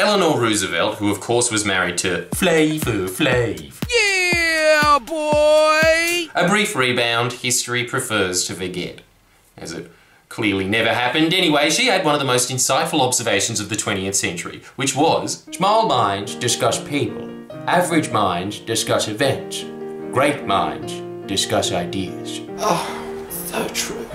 Eleanor Roosevelt, who of course was married to Flavor Flav. Yeah, boy! A brief rebound, history prefers to forget. As it clearly never happened anyway, she had one of the most insightful observations of the 20th century, which was small minds discuss people, average minds discuss events, great minds discuss ideas. Oh, so true.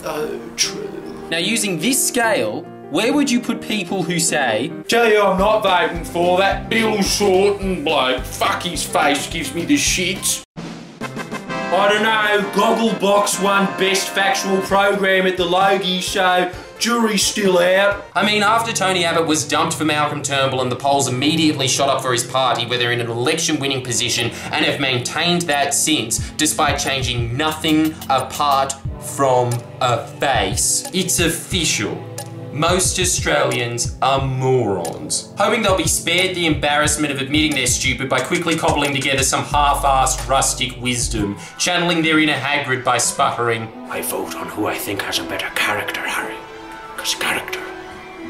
So true. Now, using this scale, where would you put people who say, Tell you I'm not voting for that Bill Shorten bloke. Fuck his face gives me the shits. I don't know, Gogglebox won Best Factual Program at the Logie Show. Jury's still out. I mean, after Tony Abbott was dumped for Malcolm Turnbull and the polls immediately shot up for his party, where they're in an election winning position and have maintained that since, despite changing nothing apart from a face, it's official. Most Australians are morons, hoping they'll be spared the embarrassment of admitting they're stupid by quickly cobbling together some half-assed rustic wisdom, channeling their inner Hagrid by sputtering, I vote on who I think has a better character, Harry. Because character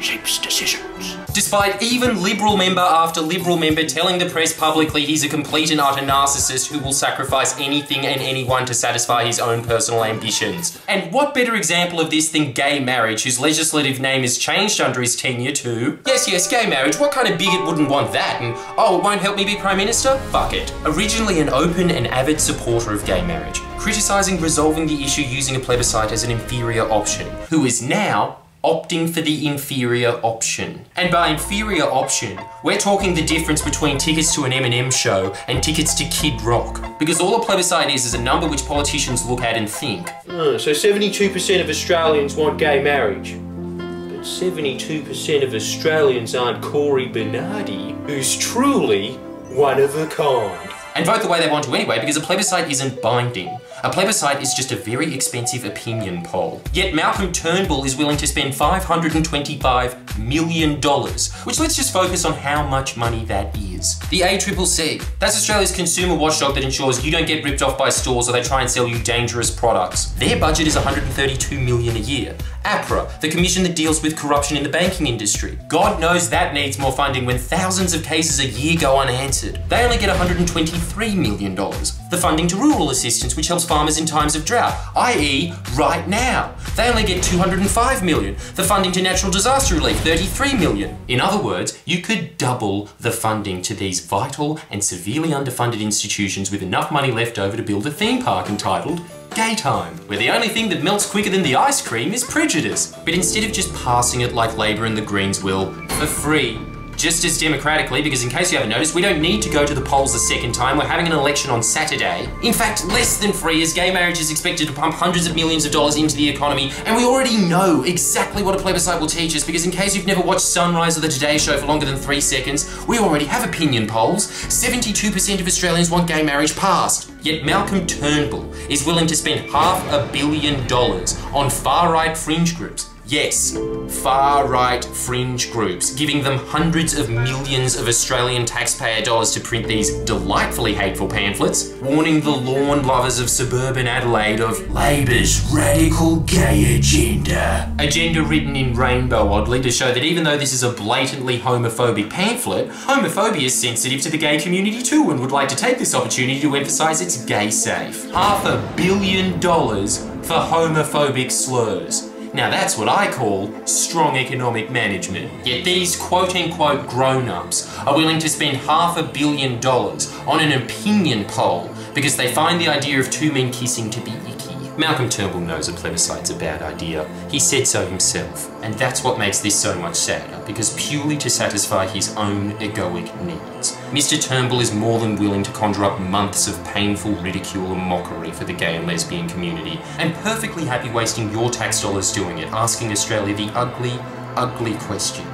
shapes decisions. Despite even Liberal member after Liberal member telling the press publicly he's a complete and utter narcissist who will sacrifice anything and anyone to satisfy his own personal ambitions. And what better example of this than gay marriage, whose legislative name is changed under his tenure to, yes, yes, gay marriage, what kind of bigot wouldn't want that? And, oh, it won't help me be Prime Minister? Fuck it. Originally an open and avid supporter of gay marriage, criticising resolving the issue using a plebiscite as an inferior option, who is now opting for the inferior option. And by inferior option, we're talking the difference between tickets to an Eminem show and tickets to Kid Rock. Because all a plebiscite is is a number which politicians look at and think. Oh, so 72% of Australians want gay marriage. But 72% of Australians aren't Cory Bernardi, who's truly one of a kind. And vote the way they want to anyway, because a plebiscite isn't binding. A plebiscite is just a very expensive opinion poll. Yet Malcolm Turnbull is willing to spend $525 million, which let's just focus on how much money that is. The ACCC, that's Australia's consumer watchdog that ensures you don't get ripped off by stores or they try and sell you dangerous products. Their budget is 132 million a year. APRA, the commission that deals with corruption in the banking industry. God knows that needs more funding when thousands of cases a year go unanswered. They only get $123 million. The funding to rural assistance, which helps farmers in times of drought, i.e. right now. They only get 205 million. The funding to natural disaster relief, 33 million. In other words, you could double the funding to these vital and severely underfunded institutions with enough money left over to build a theme park entitled Gay Time, where the only thing that melts quicker than the ice cream is prejudice. But instead of just passing it like Labor and the Greens will, for free, just as democratically, because in case you haven't noticed, we don't need to go to the polls a second time. We're having an election on Saturday. In fact, less than free, as gay marriage is expected to pump hundreds of millions of dollars into the economy, and we already know exactly what a plebiscite will teach us, because in case you've never watched Sunrise or The Today Show for longer than three seconds, we already have opinion polls. 72% of Australians want gay marriage passed. Yet Malcolm Turnbull is willing to spend half a billion dollars on far-right fringe groups Yes, far-right fringe groups, giving them hundreds of millions of Australian taxpayer dollars to print these delightfully hateful pamphlets, warning the lawn lovers of suburban Adelaide of Labor's radical gay agenda. Agenda written in rainbow, oddly, to show that even though this is a blatantly homophobic pamphlet, homophobia is sensitive to the gay community too and would like to take this opportunity to emphasise it's gay safe. Half a billion dollars for homophobic slurs. Now that's what I call strong economic management. Yet these quote-unquote grown-ups are willing to spend half a billion dollars on an opinion poll because they find the idea of two men kissing to be. Malcolm Turnbull knows a plebiscite's a bad idea. He said so himself. And that's what makes this so much sadder, because purely to satisfy his own egoic needs, Mr. Turnbull is more than willing to conjure up months of painful ridicule and mockery for the gay and lesbian community, and perfectly happy wasting your tax dollars doing it, asking Australia the ugly, ugly question.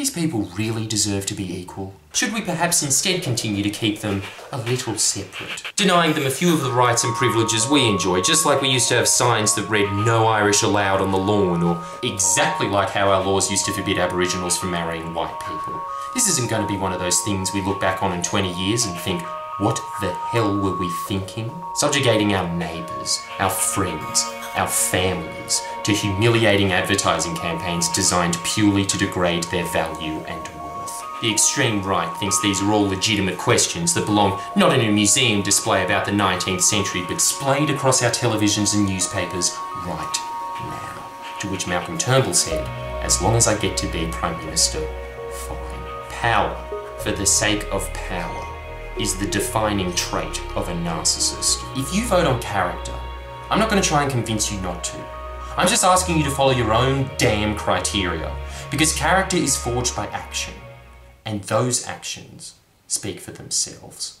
These people really deserve to be equal? Should we perhaps instead continue to keep them a little separate? Denying them a few of the rights and privileges we enjoy, just like we used to have signs that read no Irish allowed on the lawn, or exactly like how our laws used to forbid Aboriginals from marrying white people. This isn't going to be one of those things we look back on in 20 years and think, what the hell were we thinking? Subjugating our neighbours, our friends, our families, to humiliating advertising campaigns designed purely to degrade their value and worth. The extreme right thinks these are all legitimate questions that belong not in a museum display about the 19th century, but splayed across our televisions and newspapers right now. To which Malcolm Turnbull said, as long as I get to be Prime Minister, fine. Power, for the sake of power, is the defining trait of a narcissist. If you vote on character, I'm not going to try and convince you not to. I'm just asking you to follow your own damn criteria, because character is forged by action, and those actions speak for themselves.